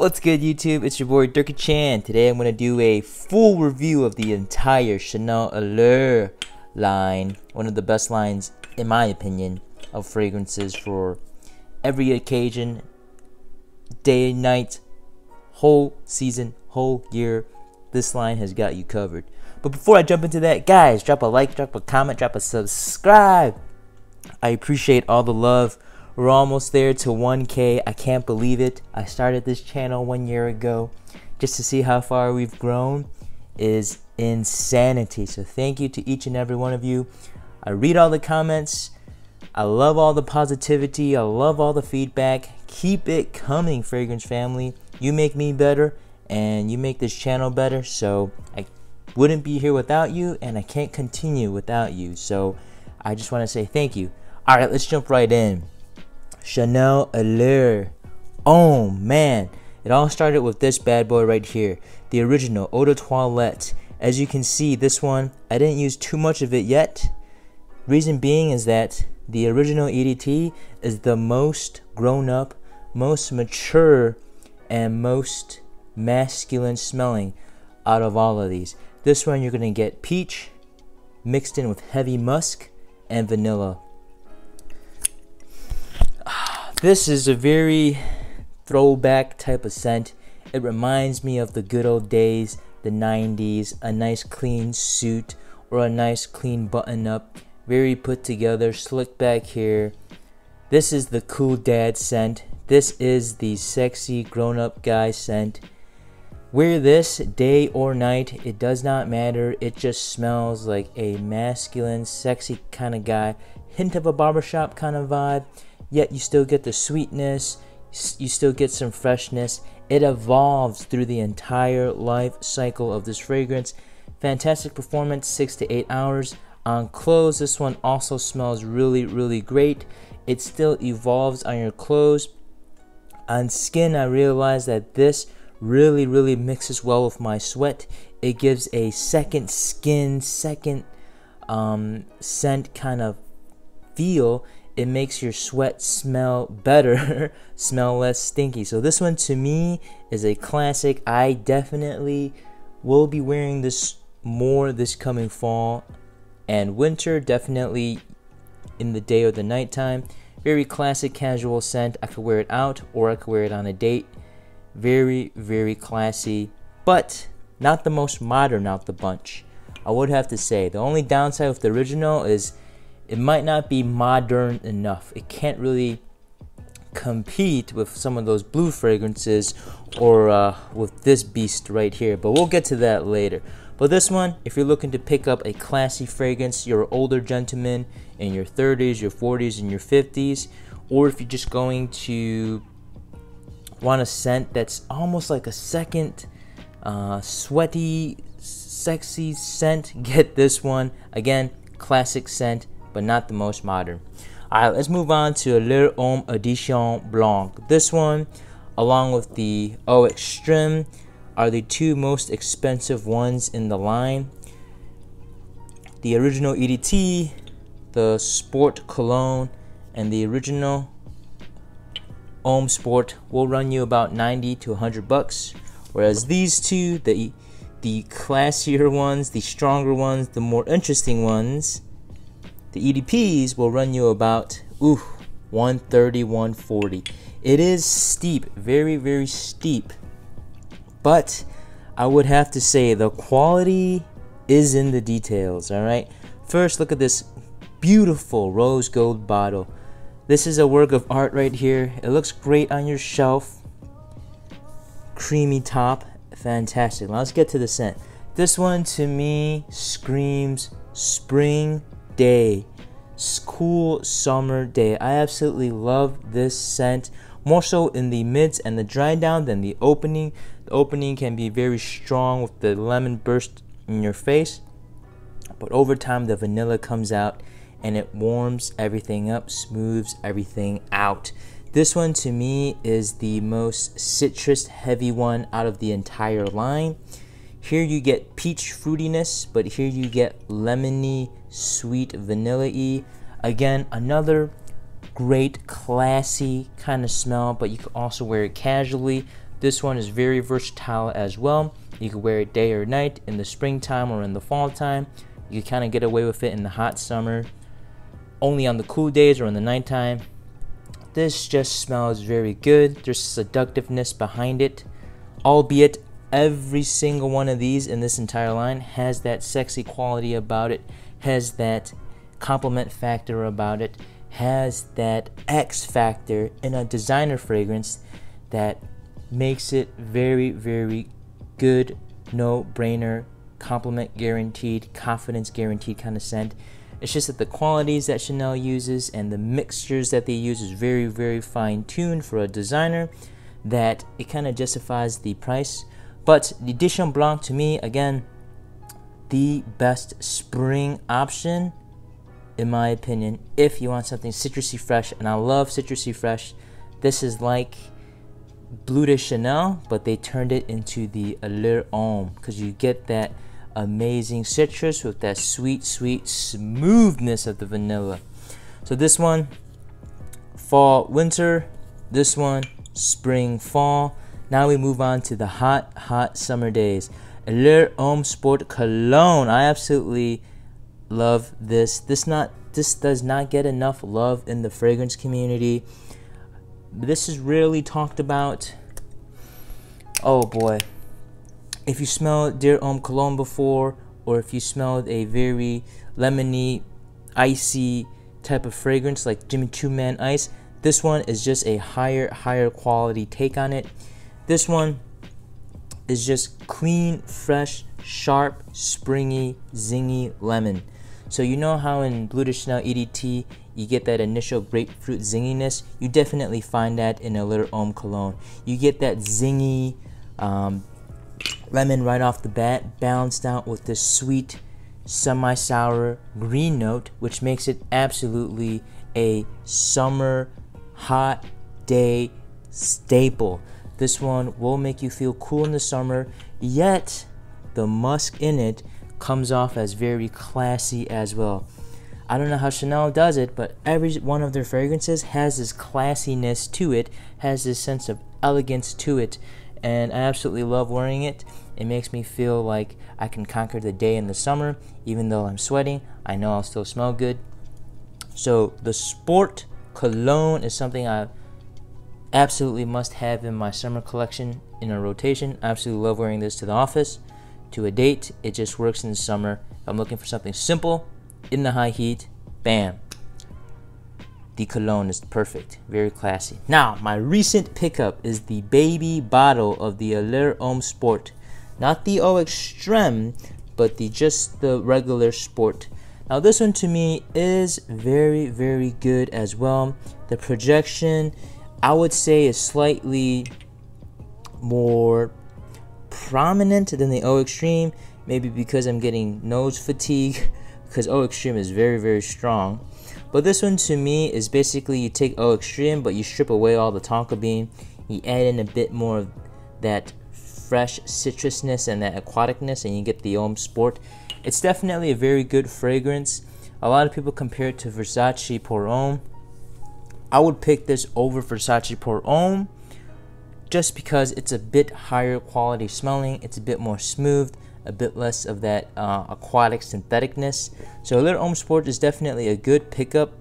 What's good, YouTube? It's your boy Dirky Chan. Today I'm going to do a full review of the entire Chanel Allure line. One of the best lines, in my opinion, of fragrances for every occasion, day and night, whole season, whole year. This line has got you covered. But before I jump into that, guys, drop a like, drop a comment, drop a subscribe. I appreciate all the love we're almost there to 1K. I can't believe it. I started this channel one year ago just to see how far we've grown is insanity. So thank you to each and every one of you. I read all the comments. I love all the positivity. I love all the feedback. Keep it coming, Fragrance family. You make me better and you make this channel better. So I wouldn't be here without you and I can't continue without you. So I just want to say thank you. All right, let's jump right in. Chanel Allure. Oh man, it all started with this bad boy right here, the original Eau de Toilette. As you can see, this one, I didn't use too much of it yet. Reason being is that the original EDT is the most grown up, most mature, and most masculine smelling out of all of these. This one you're gonna get peach mixed in with heavy musk and vanilla. This is a very throwback type of scent. It reminds me of the good old days, the 90s, a nice clean suit or a nice clean button up, very put together, slick back here. This is the cool dad scent. This is the sexy grown up guy scent. Wear this day or night, it does not matter. It just smells like a masculine, sexy kind of guy. Hint of a barbershop kind of vibe yet you still get the sweetness, you still get some freshness. It evolves through the entire life cycle of this fragrance. Fantastic performance, six to eight hours. On clothes, this one also smells really, really great. It still evolves on your clothes. On skin, I realized that this really, really mixes well with my sweat. It gives a second skin, second um, scent kind of feel it makes your sweat smell better, smell less stinky. So this one to me is a classic. I definitely will be wearing this more this coming fall and winter, definitely in the day or the nighttime. Very classic casual scent. I could wear it out or I could wear it on a date. Very, very classy, but not the most modern out the bunch. I would have to say. The only downside with the original is it might not be modern enough. It can't really compete with some of those blue fragrances or uh, with this beast right here. But we'll get to that later. But this one, if you're looking to pick up a classy fragrance, you're an older gentleman in your 30s, your 40s, and your 50s, or if you're just going to want a scent that's almost like a second uh, sweaty, sexy scent, get this one. Again, classic scent but not the most modern. Alright, let's move on to Allure Homme Edition Blanc. This one, along with the Eau Extreme, are the two most expensive ones in the line. The original EDT, the Sport Cologne, and the original Homme Sport will run you about 90 to 100 bucks. Whereas these two, the the classier ones, the stronger ones, the more interesting ones, the EDPs will run you about ooh 130 140 it is steep very very steep. But I would have to say the quality is in the details all right? First look at this beautiful rose gold bottle. This is a work of art right here. It looks great on your shelf. Creamy top. Fantastic. Let's get to the scent. This one to me screams spring day. Cool summer day. I absolutely love this scent. More so in the mids and the dry down than the opening. The opening can be very strong with the lemon burst in your face. But over time, the vanilla comes out and it warms everything up, smooths everything out. This one to me is the most citrus heavy one out of the entire line. Here you get peach fruitiness, but here you get lemony, sweet vanilla-y. Again, another great, classy kind of smell, but you can also wear it casually. This one is very versatile as well. You can wear it day or night in the springtime or in the fall time. You can kind of get away with it in the hot summer, only on the cool days or in the nighttime. This just smells very good. There's seductiveness behind it, albeit every single one of these in this entire line has that sexy quality about it, has that compliment factor about it, has that X factor in a designer fragrance that makes it very, very good, no brainer, compliment guaranteed, confidence guaranteed kind of scent. It's just that the qualities that Chanel uses and the mixtures that they use is very, very fine tuned for a designer that it kind of justifies the price. But the Edition Blanc to me, again, the best spring option in my opinion if you want something citrusy fresh and I love citrusy fresh. This is like Bleu de Chanel, but they turned it into the Allure Homme because you get that amazing citrus with that sweet, sweet smoothness of the vanilla. So this one, fall, winter. This one, spring, fall. Now we move on to the hot, hot summer days. Allure Homme Sport Cologne. I absolutely love this. This not this does not get enough love in the fragrance community. This is rarely talked about. Oh boy. If you smelled Dior Homme Cologne before, or if you smelled a very lemony, icy type of fragrance like Jimmy Choo Man Ice, this one is just a higher, higher quality take on it. This one is just clean, fresh, sharp, springy, zingy lemon. So you know how in Bleu de Chanel EDT you get that initial grapefruit zinginess? You definitely find that in Allure Homme Cologne. You get that zingy um, lemon right off the bat, balanced out with this sweet, semi-sour green note, which makes it absolutely a summer hot day staple. This one will make you feel cool in the summer, yet the musk in it comes off as very classy as well. I don't know how Chanel does it, but every one of their fragrances has this classiness to it, has this sense of elegance to it, and I absolutely love wearing it. It makes me feel like I can conquer the day in the summer, even though I'm sweating. I know I'll still smell good. So the Sport Cologne is something I absolutely must have in my summer collection in a rotation. I absolutely love wearing this to the office to a date. It just works in the summer. I'm looking for something simple in the high heat, bam. The cologne is perfect, very classy. Now, my recent pickup is the baby bottle of the Allure Homme Sport. Not the Eau Extreme, but the just the regular Sport. Now, this one to me is very, very good as well. The projection, I would say, is slightly more prominent than the Eau Extreme, maybe because I'm getting nose fatigue, because Eau Extreme is very, very strong. But this one to me is basically you take Eau Extreme, but you strip away all the tonka bean, you add in a bit more of that fresh citrusness and that aquaticness, and you get the Homme Sport. It's definitely a very good fragrance. A lot of people compare it to Versace Pour Homme. I would pick this over Versace Pour Homme just because it's a bit higher quality smelling, it's a bit more smooth, a bit less of that uh, aquatic syntheticness. So Allure Homme Sport is definitely a good pickup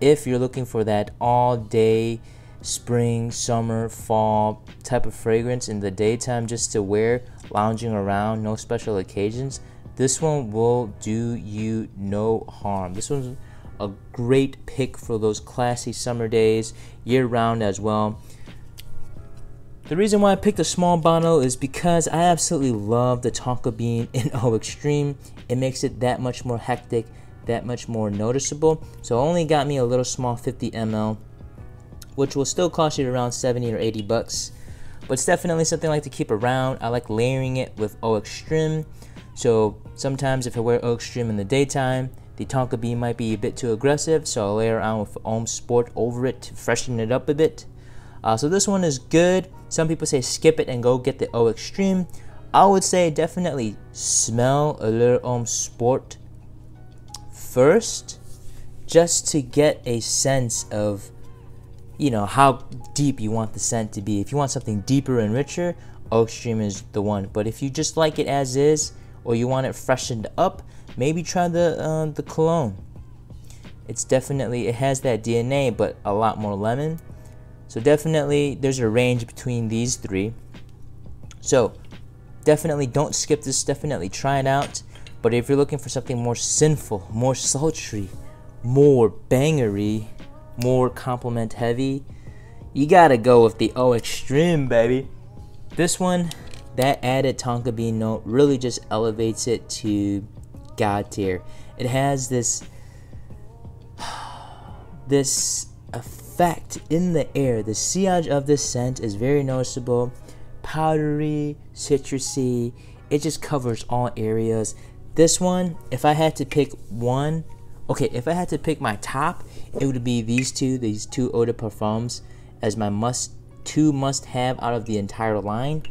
if you're looking for that all day spring, summer, fall type of fragrance in the daytime just to wear lounging around, no special occasions. This one will do you no harm. This one's a great pick for those classy summer days, year round as well. The reason why I picked a small bottle is because I absolutely love the Tonka Bean in Eau Extreme. It makes it that much more hectic, that much more noticeable. So only got me a little small 50 ml, which will still cost you around 70 or 80 bucks. But it's definitely something I like to keep around. I like layering it with Eau Extreme. So sometimes if I wear Eau Extreme in the daytime, the Tonka Bean might be a bit too aggressive, so I'll layer on with Homme Sport over it to freshen it up a bit. Uh, so this one is good. Some people say skip it and go get the Eau Extreme. I would say definitely smell Allure Homme Sport first just to get a sense of you know how deep you want the scent to be. If you want something deeper and richer, Eau Extreme is the one. But if you just like it as is, or you want it freshened up, maybe try the uh, the cologne. It's definitely it has that DNA, but a lot more lemon. So definitely, there's a range between these three. So definitely don't skip this. Definitely try it out. But if you're looking for something more sinful, more sultry, more bangery, more compliment heavy, you gotta go with the Eau Extreme, baby. This one, that added tonka bean note really just elevates it to god tier. It has this this effect in the air. The sillage of this scent is very noticeable. Powdery, citrusy. It just covers all areas. This one, if I had to pick one, okay, if I had to pick my top, it would be these two, these two eau de parfums as my must two must have out of the entire line.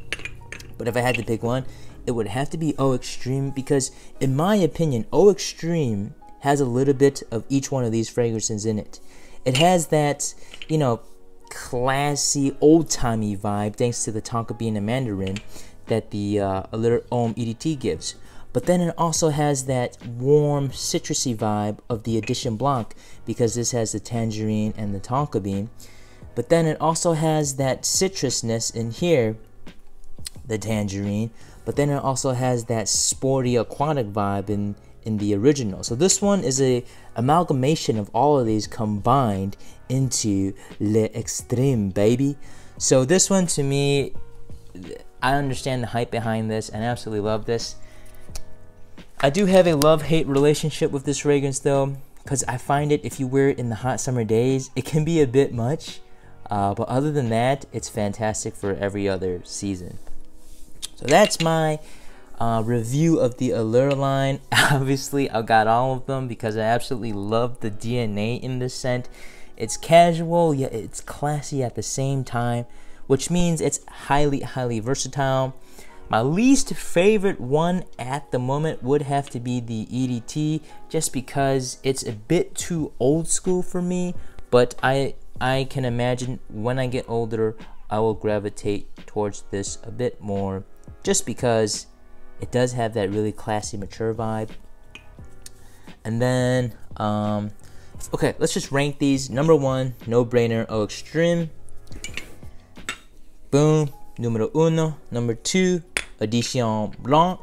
But if I had to pick one, it would have to be Eau Extreme because in my opinion, Eau Extreme has a little bit of each one of these fragrances in it. It has that, you know, classy, old-timey vibe thanks to the tonka bean and mandarin that the uh, Allure Homme EDT gives. But then it also has that warm, citrusy vibe of the Edition Blanc because this has the tangerine and the tonka bean. But then it also has that citrusness in here, the tangerine. But then it also has that sporty aquatic vibe in in the original. So this one is a amalgamation of all of these combined into Le Extreme, baby. So this one to me, I understand the hype behind this and absolutely love this. I do have a love-hate relationship with this fragrance though, because I find it if you wear it in the hot summer days, it can be a bit much. Uh, but other than that, it's fantastic for every other season. So that's my uh, review of the Allure line. Obviously, I got all of them because I absolutely love the DNA in this scent. It's casual, yet it's classy at the same time, which means it's highly, highly versatile. My least favorite one at the moment would have to be the EDT just because it's a bit too old school for me, but I I can imagine when I get older I will gravitate towards this a bit more just because it does have that really classy mature vibe. And then um okay, let's just rank these. Number 1, no brainer, Eau Extreme. Boom, numero uno. Number 2, Edition Blanc.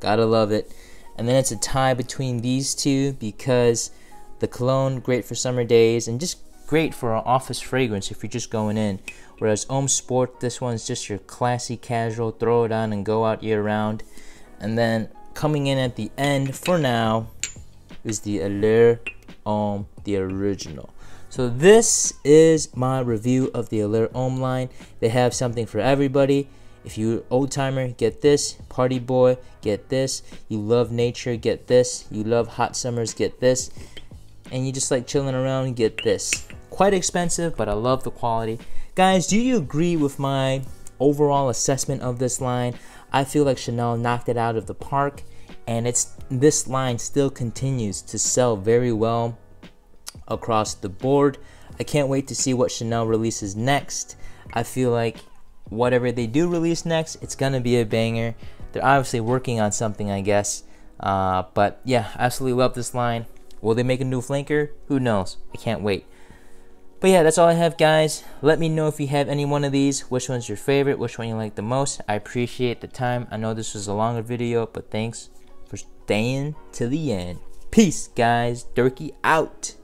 Gotta love it. And then it's a tie between these two because the cologne, great for summer days and just great for an office fragrance if you're just going in. Whereas Homme Sport, this one's just your classy casual, throw it on and go out year round. And then coming in at the end for now is the Allure Homme, the original. So this is my review of the Allure Homme line. They have something for everybody. If you're old timer, get this. Party boy, get this. You love nature, get this. You love hot summers, get this. And you just like chilling around, get this. Quite expensive, but I love the quality. Guys, do you agree with my overall assessment of this line? I feel like Chanel knocked it out of the park and it's this line still continues to sell very well across the board. I can't wait to see what Chanel releases next. I feel like whatever they do release next, it's gonna be a banger. They're obviously working on something, I guess. Uh, but yeah, absolutely love this line. Will they make a new flanker? Who knows? I can't wait. But yeah, that's all I have, guys. Let me know if you have any one of these. Which one's your favorite? Which one you like the most? I appreciate the time. I know this was a longer video, but thanks for staying to the end. Peace, guys. Dirky out.